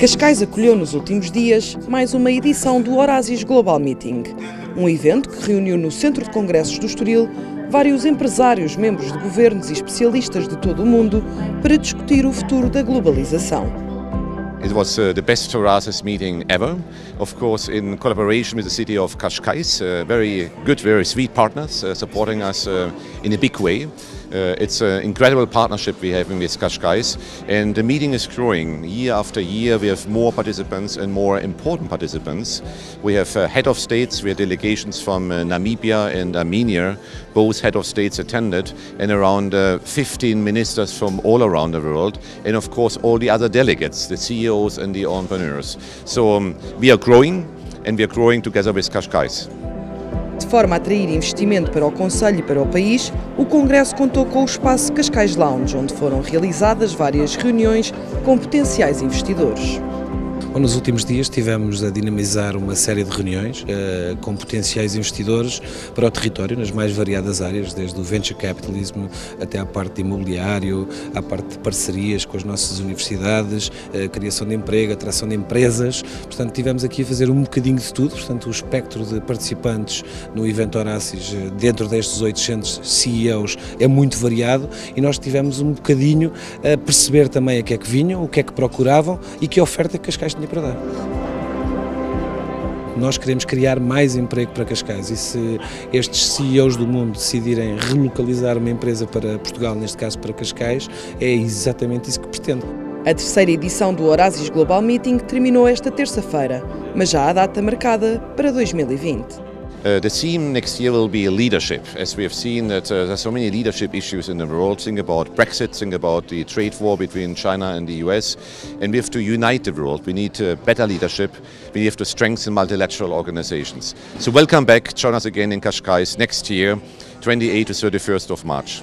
Cascais acolheu nos últimos dias mais uma edição do Horásis Global Meeting, um evento que reuniu no Centro de Congressos do Estoril vários empresários, membros de governos e especialistas de todo o mundo para discutir o futuro da globalização. It was uh, the best Horasis meeting ever, of course, in collaboration with the city of Cascais, uh, very good, very sweet partners uh, supporting us uh, in a big way. Uh, it's an incredible partnership we have with Cascais, and the meeting is growing year after year. We have more participants and more important participants. We have uh, head of states, we have delegations from Namibia and Armenia, both head of states attended, and around 15 ministers from all around the world, and of course all the other delegates, the CEOs and the entrepreneurs. So um, we are growing and we are growing together with Cascais. Forma a atrair investimento para o Conselho e para o país, o Congresso contou com o espaço Cascais Lounge, onde foram realizadas várias reuniões com potenciais investidores. Nos últimos dias tivemos a dinamizar uma série de reuniões uh, com potenciais investidores para o território nas mais variadas áreas, desde o venture capitalism até à parte de imobiliário, à parte de parcerias com as nossas universidades, uh, criação de emprego, atração de empresas. Portanto, tivemos aqui a fazer um bocadinho de tudo. Portanto, o espectro de participantes no evento Horácis, uh, dentro destes 800 CEOs, é muito variado e nós tivemos um bocadinho a perceber também a que é que vinham, o que é que procuravam e que oferta que as caixas tinha para dar. Nós queremos criar mais emprego para Cascais e se estes CEOs do mundo decidirem relocalizar uma empresa para Portugal, neste caso para Cascais, é exatamente isso que pretende. A terceira edição do Horásis Global Meeting terminou esta terça-feira, mas já há data marcada para 2020. Uh, the theme next year will be leadership, as we have seen that uh, there's so many leadership issues in the world. Think about Brexit, think about the trade war between China and the US, and we have to unite the world. We need uh, better leadership. We have to strengthen multilateral organizations. So welcome back. Join us again in Cascais next year, 28 to 31st of March.